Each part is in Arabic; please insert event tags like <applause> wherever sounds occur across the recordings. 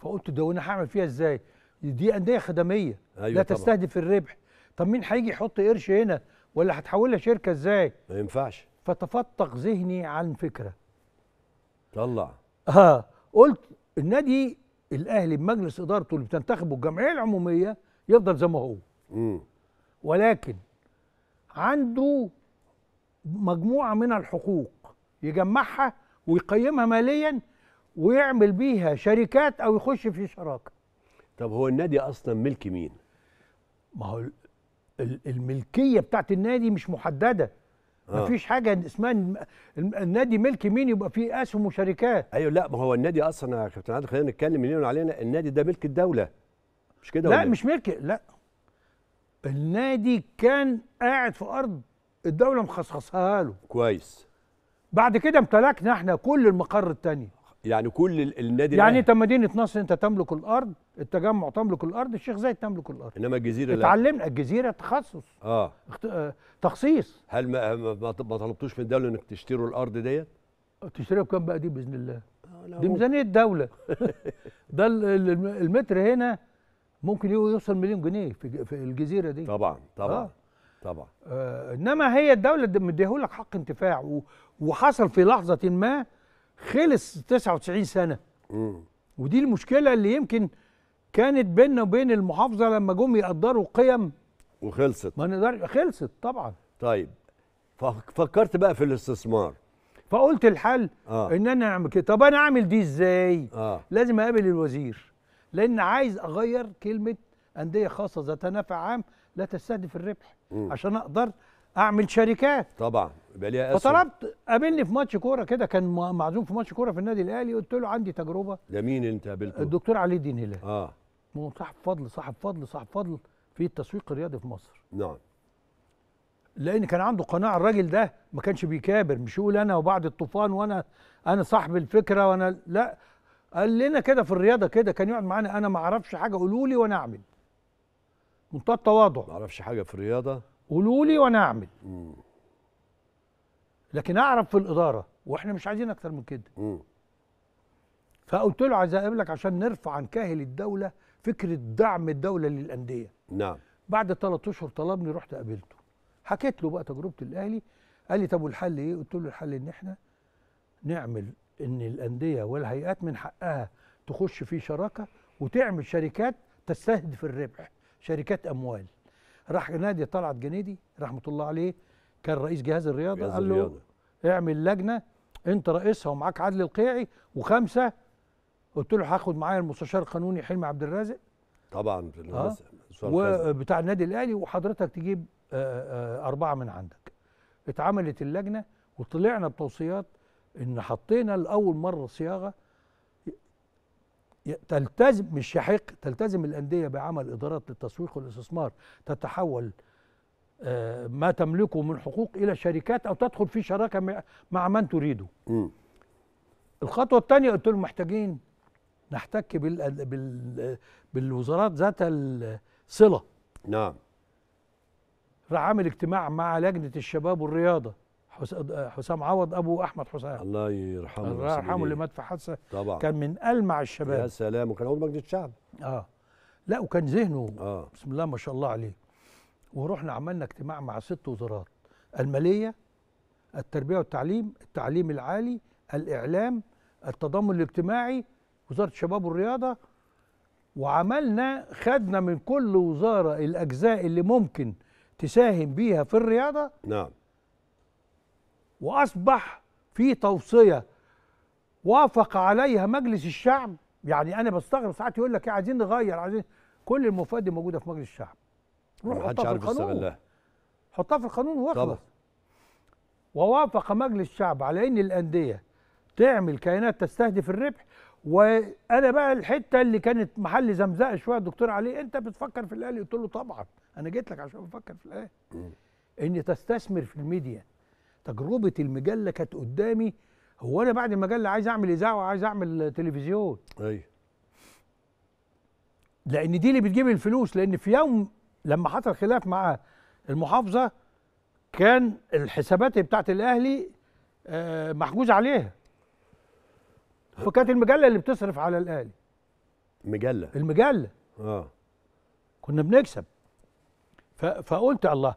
فقلت ده وأنا هعمل فيها إزاي؟ دي أندية خدمية. أيوة لا طبعاً. تستهدف الربح. طب مين هيجي يحط قرش هنا؟ ولا هتحولها شركة إزاي؟ ما ينفعش. فتفتق ذهني عن فكرة. طلع. آه قلت النادي الأهلي بمجلس إدارته اللي بتنتخبه الجمعية العمومية يفضل زي ما هو. امم ولكن عنده مجموعة من الحقوق يجمعها ويقيمها ماليا ويعمل بيها شركات أو يخش في شراكة. طب هو النادي أصلا ملك مين؟ ما هو ال- ال- الملكية بتاعت النادي مش محددة. آه. مفيش حاجة اسمها النادي ملك مين يبقى فيه أسهم وشركات. أيوه لا ما هو النادي أصلا يا كابتن عادل خلينا نتكلم منين علينا النادي ده ملك الدولة. مش كده لا ولا إيه؟ مش ملك لا. النادي كان قاعد في أرض الدولة مخصصها له. كويس. بعد كده امتلكنا إحنا كل المقر التاني. يعني كل ال- النادي يعني. انت مدينة نصر انت تملك الأرض التجمع تملك الأرض الشيخ زايد تملك الأرض. إنما الجزيره لا. اتعلمنا الجزيرة تخصص. آه. اخت... آه تخصيص. هل ما ما, طلبتوش من الدولة إنك تشتروا الأرض ديت؟ تشتريها بكام بقى دي بإذن الله؟ آه، دي ميزانية دولة. <laughs> ده ال- ال- المتر هنا ممكن يوصل مليون جنيه في في الجزيرة دي. طبعا طبعا آه. طبعا. آه إنما هي الدولة دي مديهولك حق انتفاع و... وحصل في لحظة ما خلص 99 سنة. ودي المشكلة اللي يمكن كانت بيننا وبين المحافظة لما جم يقدروا قيم. وخلصت. ما نقدر خلصت طبعا. طيب. فك- فكرت بقى في الاستثمار. فقلت الحل آه. إن أنا أعمل كده. طب أنا أعمل دي إزاي؟ آه. لازم أقابل الوزير. لأن عايز أغير كلمة أندية خاصة ذات نفع عام لا تستهدف الربح مم. عشان أقدر أعمل شركات. طبعا. يبقى ليها أسهم. فطلبت قابلني في ماتش كورة كده كان معزوم في ماتش كورة في النادي الأهلي قلت له عندي تجربة. ده مين انت قابلته؟ الدكتور علي الدين هلال. آه. صاحب فضل صاحب فضل صاحب فضل في التسويق الرياضي في مصر. نعم. لأن كان عنده قناعه الراجل ده ما كانش بيكابر مش يقول أنا وبعد الطوفان وأنا أنا صاحب الفكرة وأنا لا. قال لنا كده في الرياضة كده كان يقعد معانا أنا ما أعرفش حاجة قولوا لي وأنا أعمل. منتهى التواضع ما أعرفش حاجة في الرياضة. قولوا لي وأنا أعمل. مم. لكن أعرف في الإدارة وإحنا مش عايزين أكتر من كده. مم. فقلت له عايز أقابلك عشان نرفع عن كاهل الدولة فكرة دعم الدولة للأندية. نعم. بعد ثلاث أشهر طلبني رحت قابلته. حكيت له بقى تجربة الأهلي قال لي طب والحل إيه؟ قلت له الحل إن إحنا نعمل إن الأندية والهيئات من حقها تخش في شراكة وتعمل شركات تستهدف الربح شركات أموال. راح نادي طلعت جنيدي رحمة الله عليه كان رئيس جهاز الرياضة جهاز قال له الرياضة. اعمل لجنة انت رئيسها ومعاك عادل القيعي وخمسة. قلت له هاخد معايا المستشار القانوني حلمي عبد الرازق. طبعا في آه. وبتاع النادي الأهلي وحضرتك تجيب آه، آه، أربعة من عندك. اتعملت اللجنة وطلعنا بتوصيات إن حطينا لأول مرة صياغة تلتزم مش يحق تلتزم الأندية بعمل إدارات للتسويق والاستثمار تتحول ما تملكه من حقوق إلى شركات أو تدخل في شراكة مع- من تريده. مم. الخطوة الثانية قلت لهم محتاجين نحتك بال بال بالوزارات ذات الصلة. نعم. راح عامل اجتماع مع لجنة الشباب والرياضة. حس- حسام عوض أبو أحمد حسام. الله يرحمه الله يرحمه. اللي مات في حادثة. طبعا. كان من المع يا الشباب. سلام وكان عضو مجلس الشعب آه. لا وكان ذهنه آه. بسم الله ما شاء الله عليه. ورحنا عملنا اجتماع مع ست وزارات المالية التربية والتعليم التعليم العالي الإعلام التضامن الاجتماعي وزارة الشباب والرياضة وعملنا خدنا من كل وزارة الأجزاء اللي ممكن تساهم بيها في الرياضة. نعم. وأصبح في توصية وافق عليها مجلس الشعب. يعني أنا بستغرب ساعات يقول لك إيه عايزين نغير عايزين كل المفاد دي موجودة في مجلس الشعب. روح حطها في القانون. حطها في القانون. واخلص. ووافق مجلس الشعب على إن الأندية تعمل كيانات تستهدف الربح. وأنا بقى الحتة اللي كانت محل زمزقة شوية الدكتور علي أنت بتفكر في الأهلي؟ قلت له طبعا. أنا جيت لك عشان بفكر في الأهلي. إن تستثمر في الميديا. تجربة المجلة كانت قدامي. هو أنا بعد المجلة عايز أعمل إذاعة وعايز أعمل تلفزيون. أيوه. لأن دي اللي بتجيب الفلوس. لأن في يوم لما حصل خلاف مع المحافظة كان الحسابات بتاعت الأهلي آه، محجوز عليها. فكانت المجلة اللي بتصرف على الأهلي. مجله المجلة. آه. كنا بنكسب. فقلت الله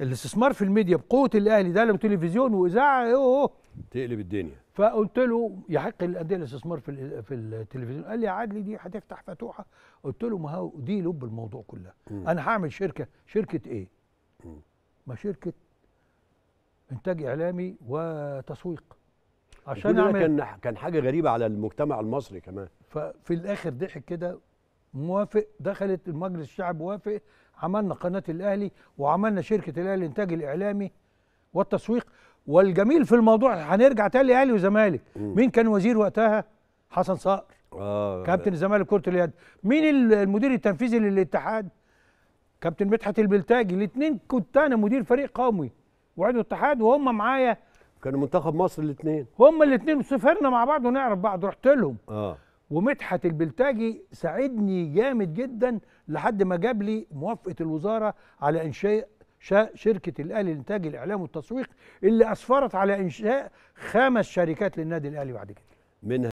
الاستثمار في الميديا بقوة الأهلي ده لو تلفزيون وإذاعة أيوه تقلب الدنيا. فقلت له يحق للانديه الاستثمار في في التلفزيون. قال لي يا عدلي دي هتفتح فتوحة. قلت له ما هو دي لب الموضوع كلها. مم. أنا هعمل شركة. شركة إيه؟ مم. ما شركة إنتاج إعلامي وتسويق. عشان أعمل كان كان حاجة غريبة على المجتمع المصري كمان. ففي الآخر ضحك كده موافق. دخلت المجلس الشعب وافق. عملنا قناة الأهلي وعملنا شركة الأهلي الانتاج الإعلامي والتسويق. والجميل في الموضوع هنرجع تاني أهلي وزمالك. مين كان وزير وقتها؟ حسن صقر. آه. كابتن الزمالك كرة اليد. مين ال- المدير التنفيذي للاتحاد؟ كابتن مدحت البلتاجي. الاثنين كنت أنا مدير فريق قومي. وعضو اتحاد وهم معايا. كانوا منتخب مصر الاثنين هم الاثنين سافرنا مع بعض ونعرف بعض. رحت لهم. آه. ومدحت البلتاجي ساعدني جامد جدا لحد ما جاب لي موافقة الوزارة على إنشاء شركة الاهلي للانتاج الإعلام والتسويق اللي أسفرت على إنشاء خمس شركات للنادي الاهلي بعد كده. منها